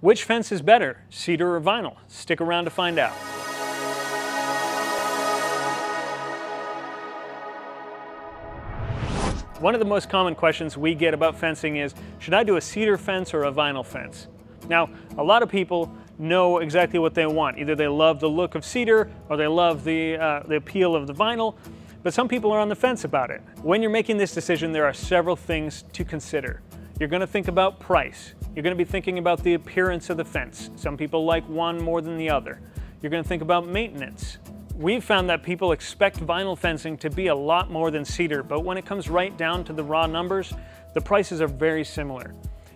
Which fence is better, cedar or vinyl? Stick around to find out. One of the most common questions we get about fencing is, should I do a cedar fence or a vinyl fence? Now, a lot of people know exactly what they want. Either they love the look of cedar or they love the, uh, the appeal of the vinyl, but some people are on the fence about it. When you're making this decision, there are several things to consider. You're gonna think about price. You're gonna be thinking about the appearance of the fence. Some people like one more than the other. You're gonna think about maintenance. We've found that people expect vinyl fencing to be a lot more than cedar, but when it comes right down to the raw numbers, the prices are very similar.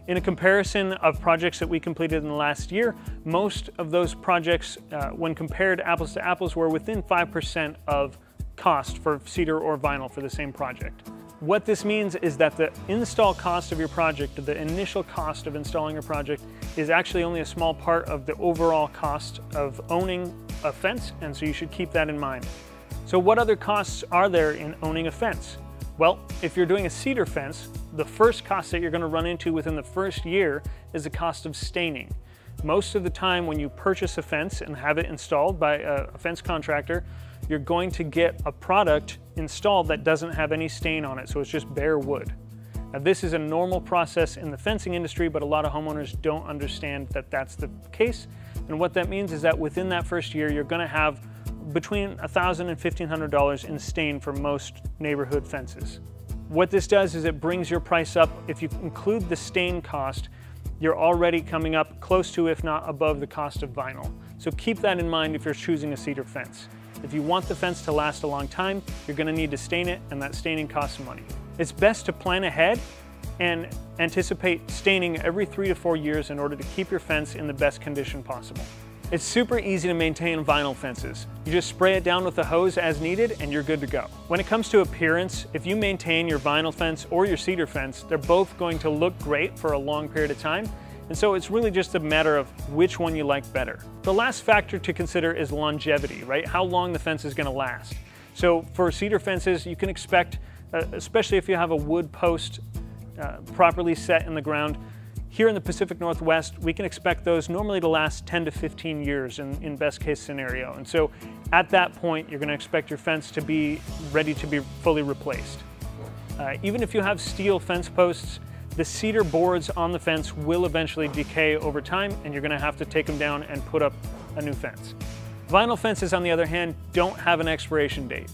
In a comparison of projects that we completed in the last year, most of those projects, uh, when compared apples to apples, were within 5% of cost for cedar or vinyl for the same project. What this means is that the install cost of your project, the initial cost of installing your project, is actually only a small part of the overall cost of owning a fence, and so you should keep that in mind. So what other costs are there in owning a fence? Well, if you're doing a cedar fence, the first cost that you're gonna run into within the first year is the cost of staining. Most of the time when you purchase a fence and have it installed by a fence contractor, you're going to get a product installed that doesn't have any stain on it, so it's just bare wood. Now this is a normal process in the fencing industry, but a lot of homeowners don't understand that that's the case. And what that means is that within that first year, you're gonna have between $1,000 and $1,500 in stain for most neighborhood fences. What this does is it brings your price up. If you include the stain cost, you're already coming up close to, if not above the cost of vinyl. So keep that in mind if you're choosing a cedar fence. If you want the fence to last a long time, you're gonna need to stain it and that staining costs money. It's best to plan ahead and anticipate staining every three to four years in order to keep your fence in the best condition possible. It's super easy to maintain vinyl fences. You just spray it down with a hose as needed and you're good to go. When it comes to appearance, if you maintain your vinyl fence or your cedar fence, they're both going to look great for a long period of time and so it's really just a matter of which one you like better. The last factor to consider is longevity, right? How long the fence is gonna last. So for cedar fences, you can expect, uh, especially if you have a wood post uh, properly set in the ground, here in the Pacific Northwest, we can expect those normally to last 10 to 15 years in, in best case scenario. And so at that point, you're gonna expect your fence to be ready to be fully replaced. Uh, even if you have steel fence posts, the cedar boards on the fence will eventually decay over time and you're gonna have to take them down and put up a new fence. Vinyl fences, on the other hand, don't have an expiration date.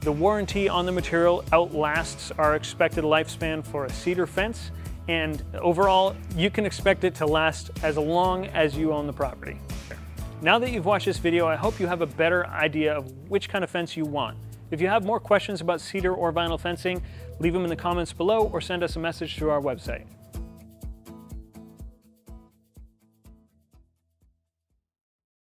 The warranty on the material outlasts our expected lifespan for a cedar fence, and overall, you can expect it to last as long as you own the property. Now that you've watched this video, I hope you have a better idea of which kind of fence you want. If you have more questions about cedar or vinyl fencing, leave them in the comments below or send us a message through our website.